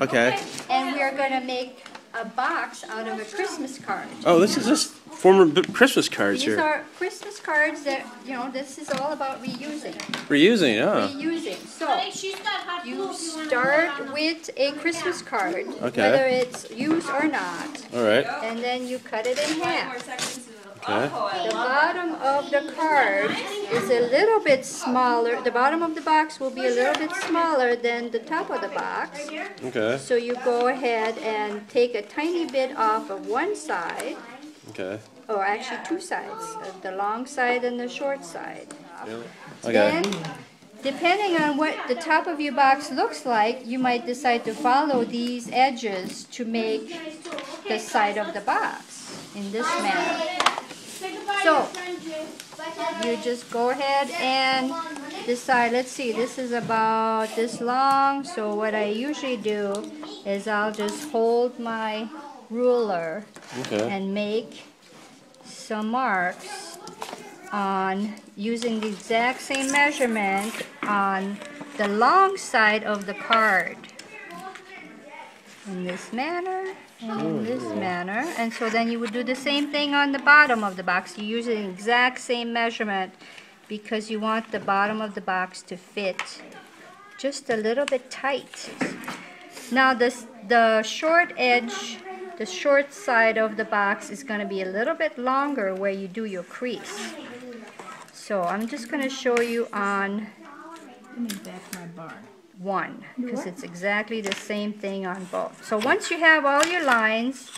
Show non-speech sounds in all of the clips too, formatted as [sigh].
Okay. And we are going to make a box out of a Christmas card. Oh, this is just former Christmas cards These here. are Christmas cards that, you know, this is all about reusing. Reusing, yeah. Reusing. So she's got hot you glue if you wanna start with a Christmas card, Okay. whether it's used or not, All right. and then you cut it in half. Okay. The bottom of the card is a little bit smaller, the bottom of the box will be a little bit smaller than the top of the box. Okay. So you go ahead and take a tiny bit off of one side, Okay. or actually two sides, uh, the long side and the short side. Okay. Then, depending on what the top of your box looks like, you might decide to follow these edges to make the side of the box in this manner. Say goodbye So- to your friend, Jay. You just go ahead and decide, let's see, this is about this long, so what I usually do is I'll just hold my ruler Okay. and make some marks on using the exact same measurement on the long side of the card. In this manner, and in oh, this manner. And so then you would do the same thing on the bottom of the box. You use the exact same measurement because you want the bottom of the box to fit just a little bit tight. Now this, the short edge, the short side of the box is going to be a little bit longer where you do your crease. So I'm just going to show you on Let me back my bar. One because it's exactly the same thing on both. So once you have all your lines,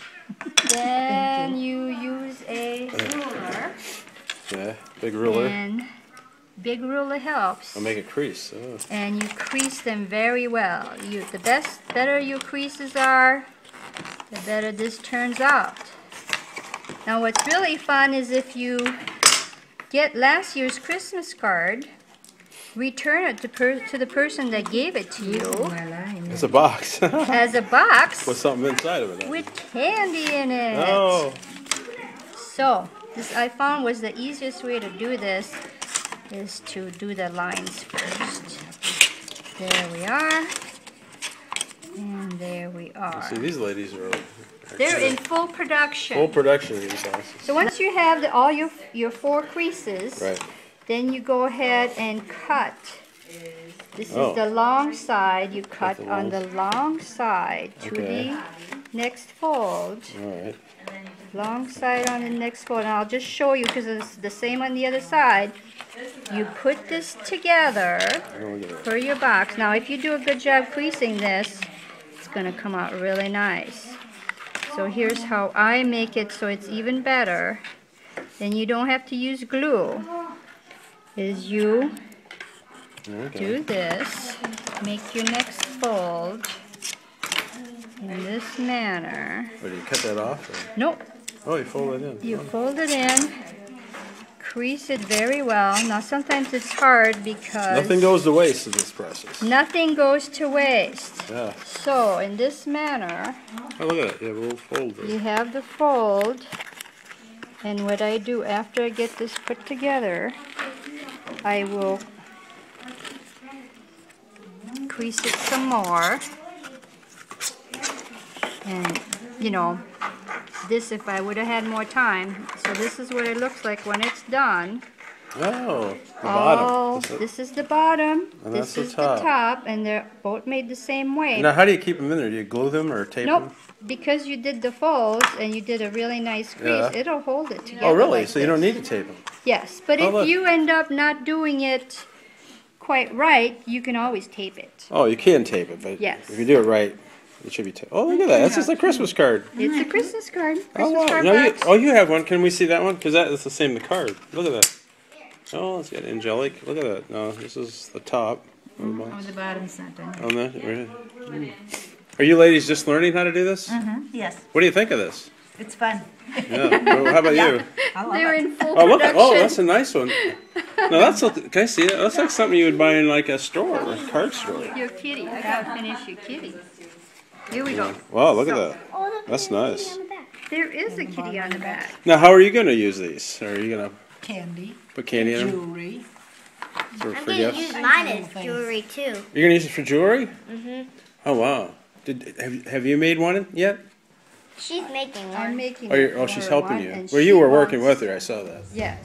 then you use a ruler Yeah. Big ruler. and big ruler helps. I'll make a crease. Oh. and you crease them very well. You, the best, better your creases are, the better this turns out. Now what's really fun is if you get last year's Christmas card, return it to, per, to the person that gave it to you It's a box [laughs] as a box with something inside of it. with candy in it. Oh. So, this I found was the easiest way to do this is to do the lines first. There we are. And there we are. See, these ladies are. They're in full production. full production of these houses. so once you have the, all your your four creases, Right. Then you go ahead and cut. This Oh. is the long side. You cut the on the long side to Okay. the next fold. All right. long side on the next fold. And I'll just show you because it's the same on the other side. You put this together Oh, look at that. for your box. Now, if you do a good job creasing this, it's going to come out really nice. So here's how I make it so it's even better. Then you don't have to use glue. Is you Okay. do this, make your next fold in this manner. What, do you cut that off? Or? Nope, Oh, you fold it in. You fold it in, crease it very well. Now sometimes it's hard because Nothing goes to waste in this process. nothing goes to waste. Yeah. So in this manner, Oh, look at that. You have a little fold you have the fold. And what I do after I get this put together, I will crease it some more. And, you know, this if I would have had more time. So this is what it looks like when it's done. Oh, the Oh, bottom. This is the bottom. This the is top. the top, and they're both made the same way. Now, how do you keep them in there? Do you glue them or tape Nope, them? because you did the folds and you did a really nice crease, Yeah. it'll hold it together. Oh, really? like so you don't need to tape them? Yes, but Oh, if look. you end up not doing it quite right, you can always tape it. Oh, you can tape it, but Yes. if you do it right, it should be taped. Oh, look at that. That's just a Christmas card. It's a Christmas card. Oh, wow. card No, you, oh, you have one. Can we see that one? Because that is the same the card. Look at that. Oh, it's got angelic. Look at that. No, this is the top. of the Oh, the bottom's not done. On that. right. Mm. Are you ladies just learning how to do this? Mm-hmm, yes, What do you think of this? it's fun. Yeah. Well, how about [laughs] you? They're it. in full Oh, look! Production. oh, that's a nice one. No, that's. look- Can I see it? That's like something you would buy in like a store, a card store. Your kitty. I gotta finish your kitty. Here we go. Wow, look at that. Oh, That's nice. the. There is a kitty on the back. Now, how are you going to use these? Are you going to Candy, put candy in them jewelry. for, I'm for gonna gifts? use mine as jewelry too. You're going to use it for jewelry? Mm-hmm. Oh, wow. Did have, have you made one yet? She's making one. I'm making. Oh, you're, oh she's helping one, you. and Well, you were working with her. I saw that. Yes.